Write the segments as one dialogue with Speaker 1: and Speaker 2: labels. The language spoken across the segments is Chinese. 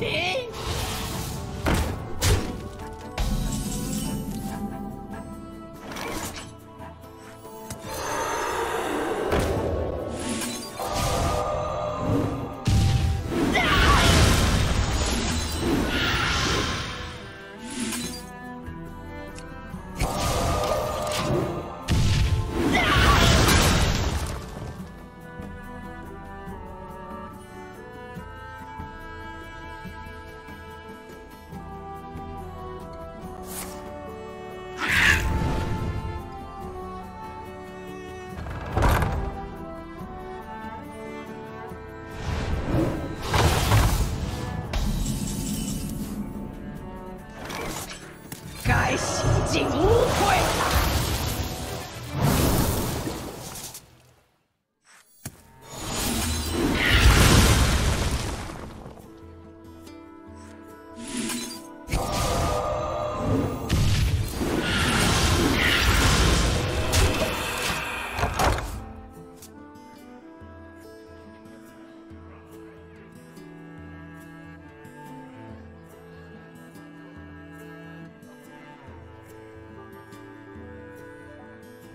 Speaker 1: 们的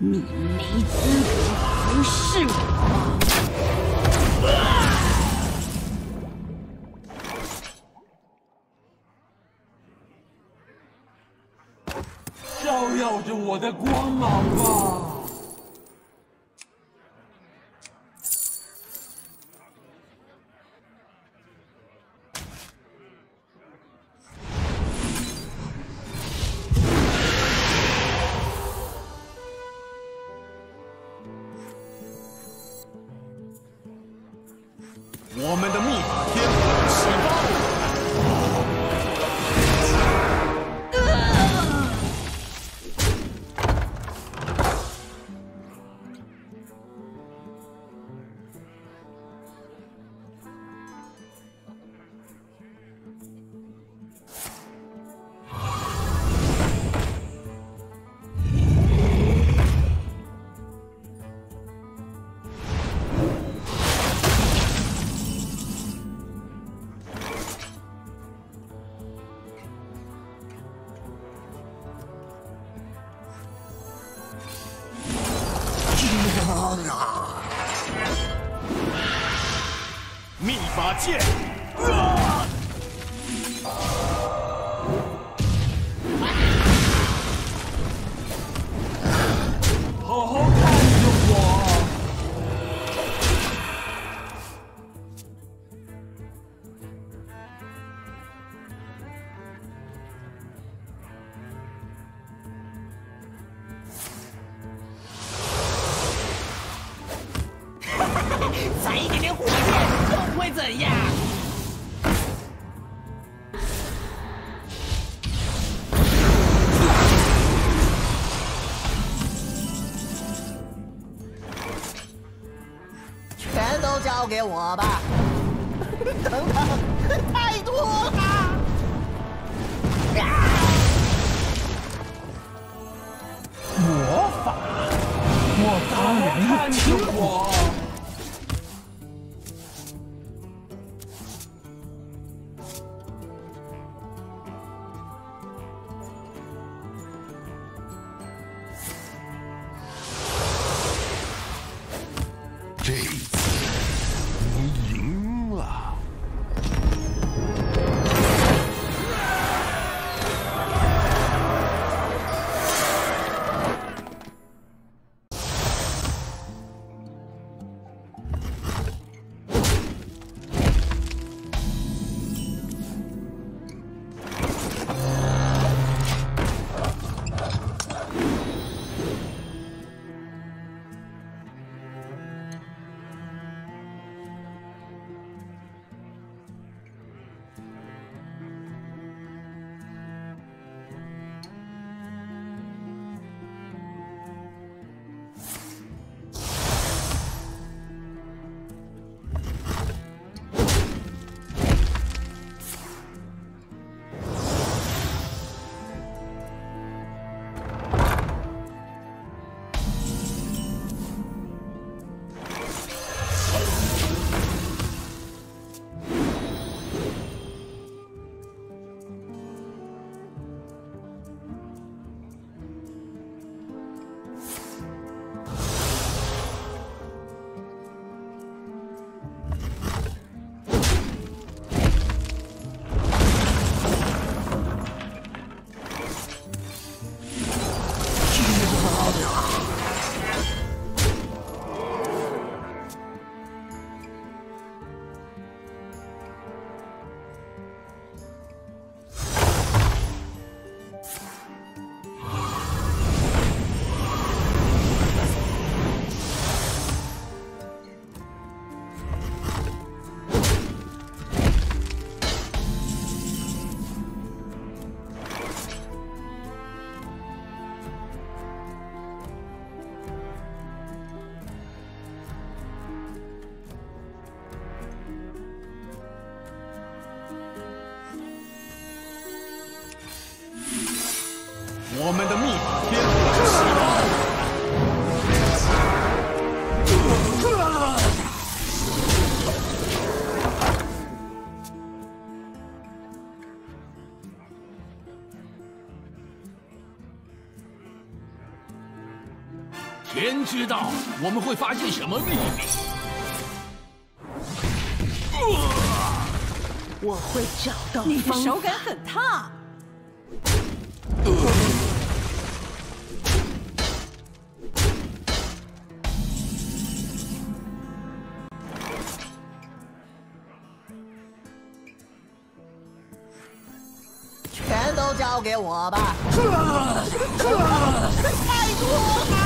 Speaker 2: 你没资格无视我。
Speaker 3: 照耀着我的光芒吧！
Speaker 4: 我
Speaker 5: 吧！等等，太多了！
Speaker 3: 魔法，我当然看着我。
Speaker 6: 天
Speaker 4: 知道我们会发现什么秘密。
Speaker 1: 我会找到你的手感很烫。
Speaker 5: 全都交给我吧。太多了。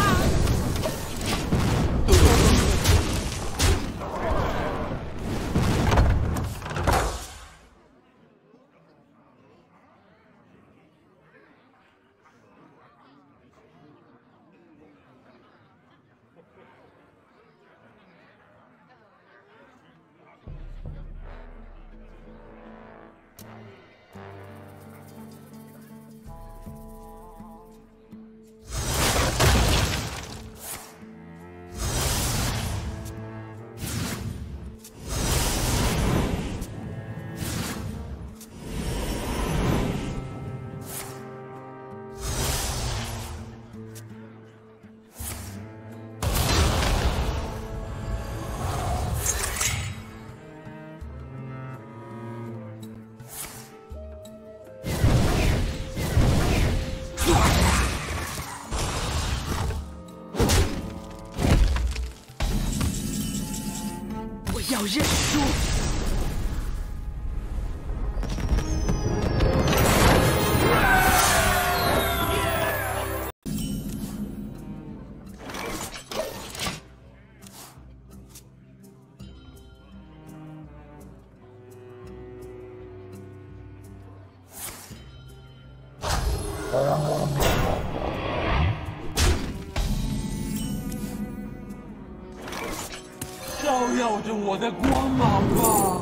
Speaker 4: 我的光芒吧！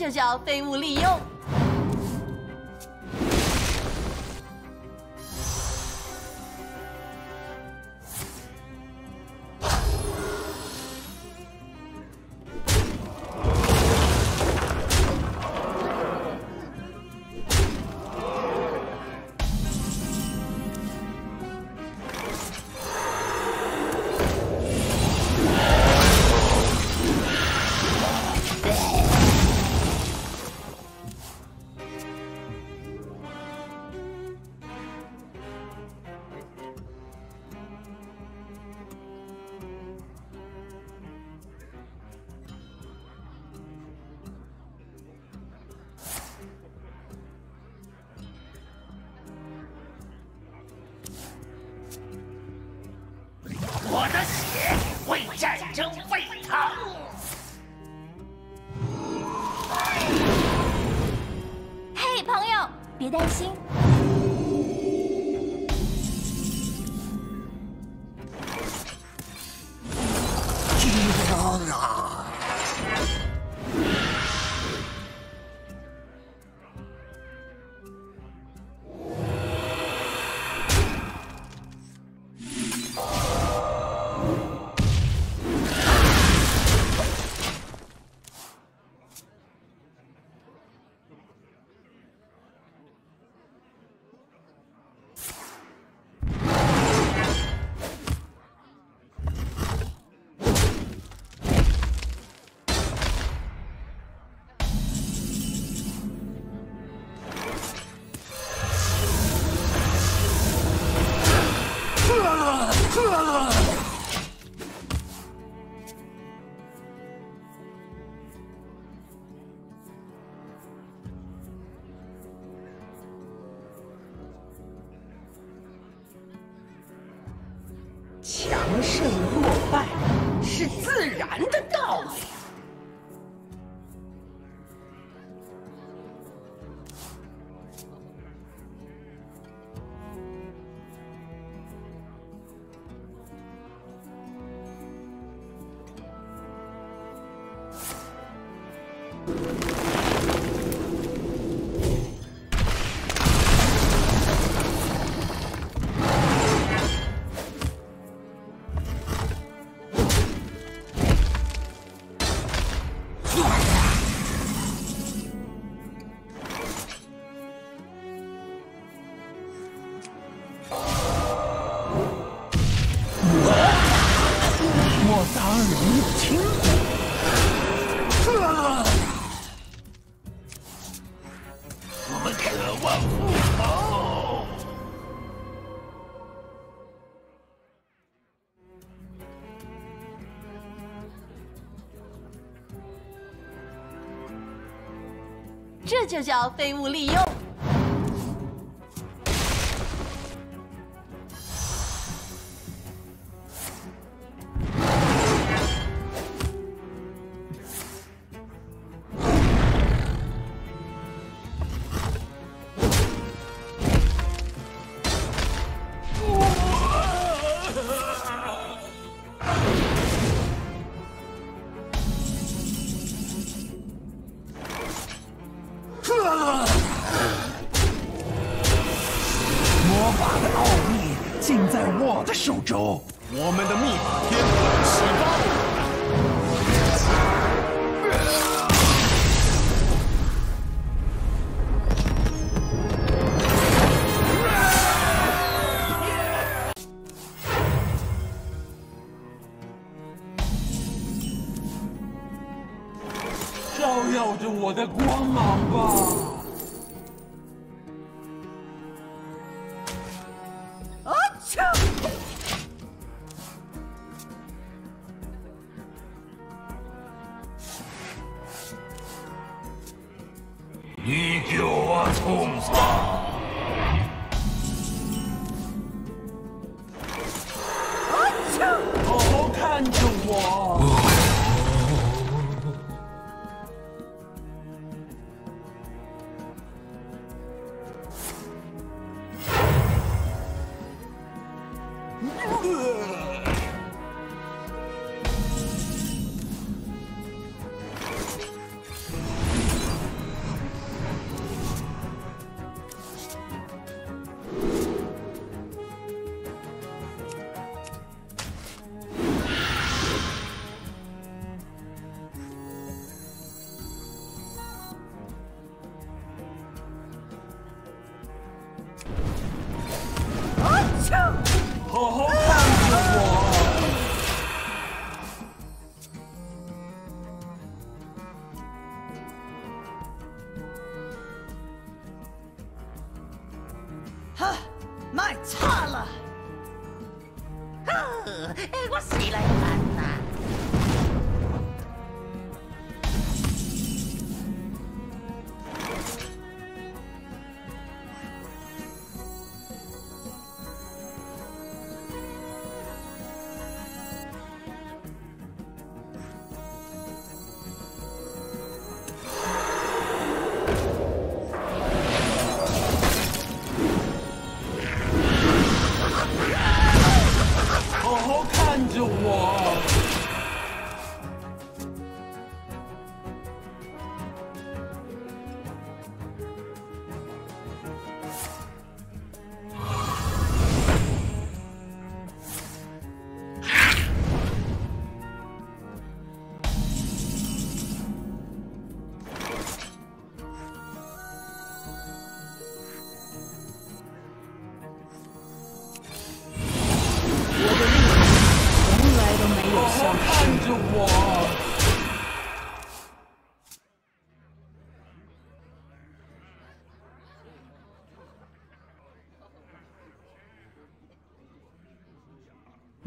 Speaker 7: 就叫废物利用。别担心。
Speaker 1: なるほど。
Speaker 2: 这就叫废物利用。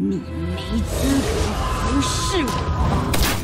Speaker 1: 你
Speaker 8: 没资格无视我。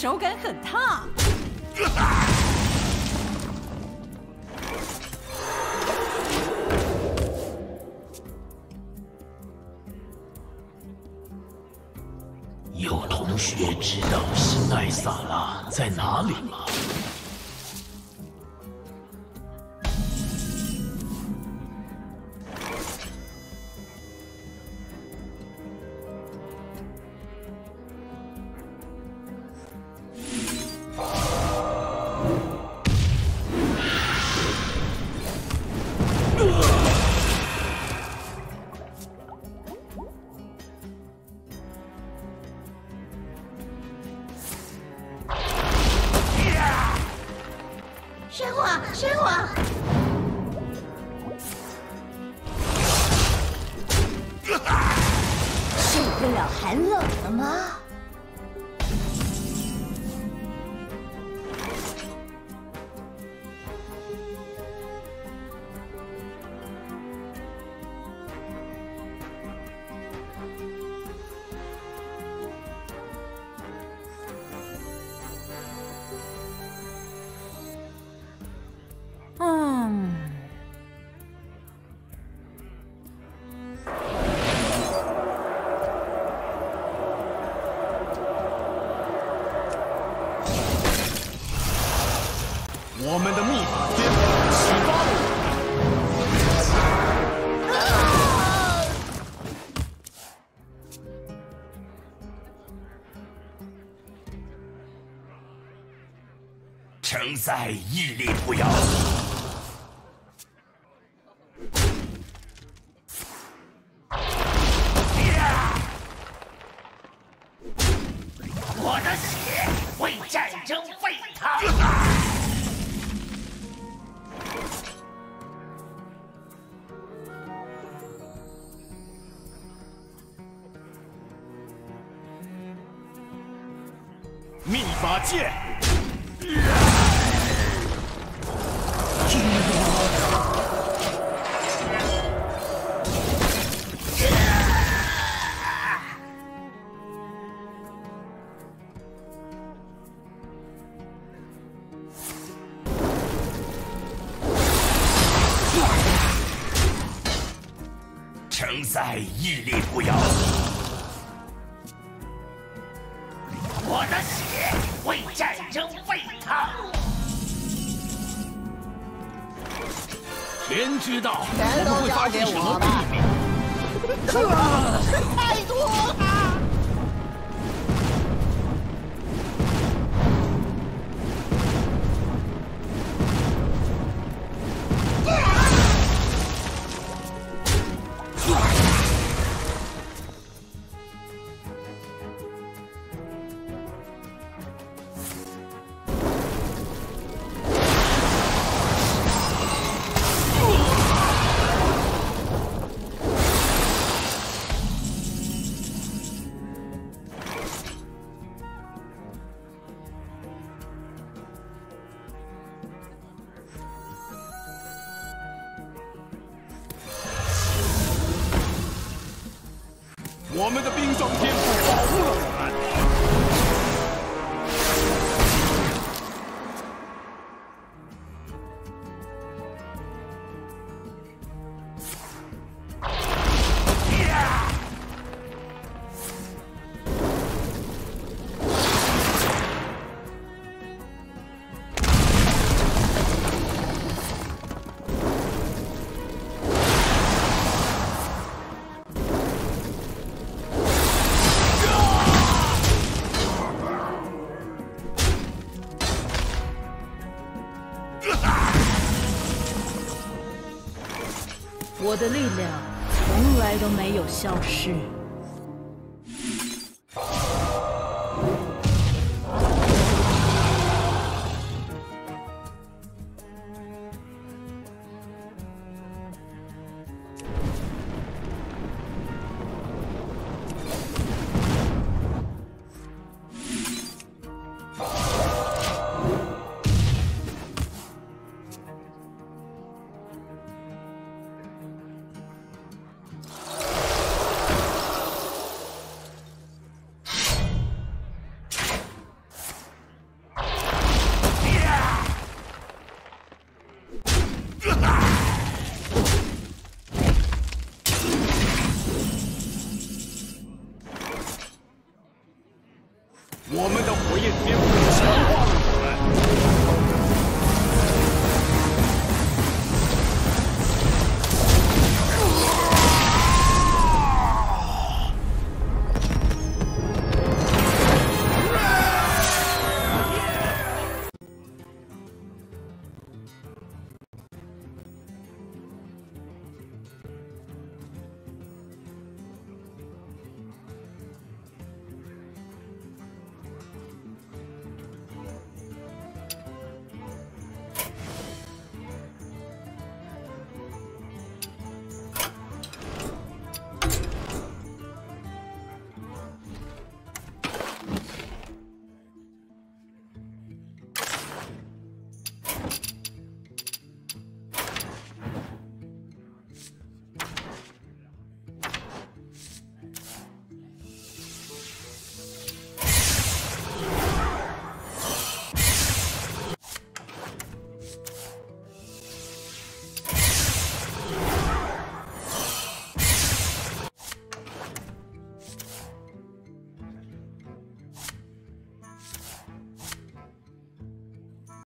Speaker 2: 手感很烫。
Speaker 4: 我们的秘法巅峰起八，
Speaker 7: 承载屹立不摇。
Speaker 2: 的力量从来都没有消失。